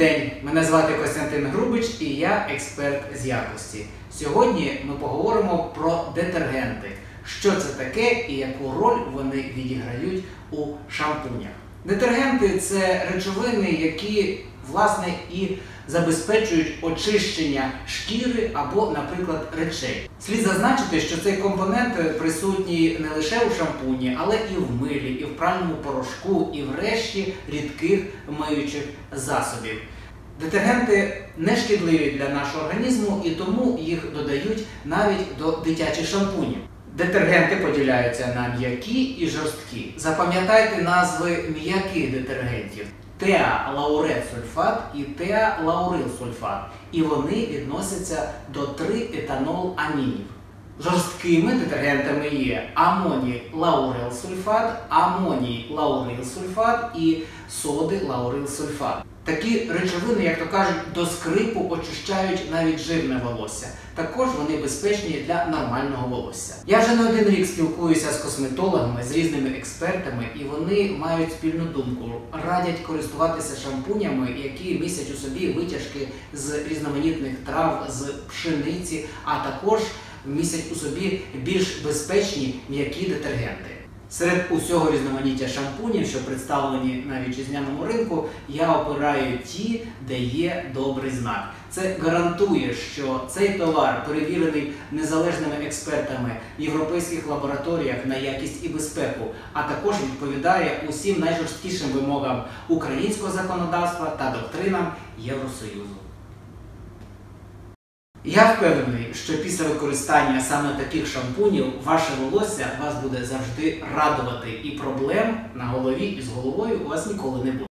день, мене звати Костянтин Грубич і я експерт з якості. Сьогодні ми поговоримо про детергенти, що це таке і яку роль вони відіграють у шампунях. Детергенти це речовини, які власне і забезпечують очищення шкіри або, наприклад, речей. Слід зазначити, що цей компонент присутній не лише у шампуні, але і в милі, і в пральному порошку, і в решті рідких миючих засобів. Детергенти не шкідливі для нашого організму і тому їх додають навіть до дитячих шампунів. Детергенти поділяються на м'які і жорсткі. Запам'ятайте назви м'яких детергентів: теа лаурет сульфат і теа лаурил сульфат. І вони відносяться до 3 етанол амінів. Жорсткими детергентами є амоній лаурил сульфат, амоній лаурил сульфат і соди лаурил сульфат. Такі речовини, як то кажуть, до скрипу очищають навіть жирне волосся. Також вони безпечні для нормального волосся. Я вже не один рік спілкуюся з косметологами, з різними експертами, і вони мають спільну думку. Радять користуватися шампунями, які містять у собі витяжки з різноманітних трав, з пшениці, а також містять у собі більш безпечні м'які детергенти. Серед усього різноманіття шампунів, що представлені на вітчизняному ринку, я обираю ті, де є добрий знак. Це гарантує, що цей товар перевірений незалежними експертами в європейських лабораторіях на якість і безпеку, а також відповідає усім найжорсткішим вимогам українського законодавства та доктринам Євросоюзу. Я впевнений, що після використання саме таких шампунів ваше волосся вас буде завжди радувати, і проблем на голові і з головою у вас ніколи не буде.